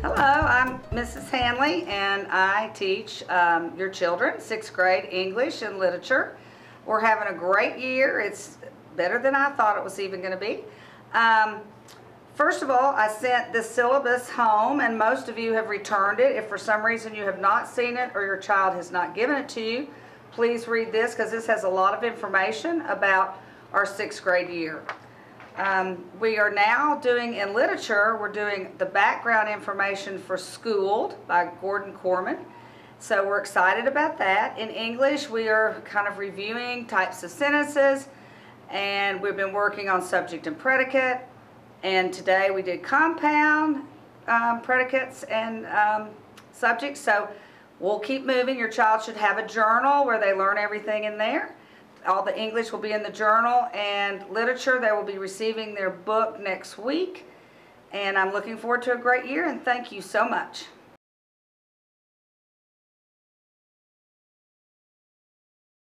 Hello, I'm Mrs. Handley and I teach um, your children sixth grade English and literature. We're having a great year. It's better than I thought it was even going to be. Um, first of all, I sent the syllabus home and most of you have returned it. If for some reason you have not seen it or your child has not given it to you, please read this because this has a lot of information about our sixth grade year. Um, we are now doing in literature, we're doing the background information for Schooled by Gordon Korman. So we're excited about that. In English, we are kind of reviewing types of sentences and we've been working on subject and predicate. And today we did compound um, predicates and um, subjects. So we'll keep moving. Your child should have a journal where they learn everything in there. All the English will be in the journal and literature, they will be receiving their book next week. And I'm looking forward to a great year and thank you so much.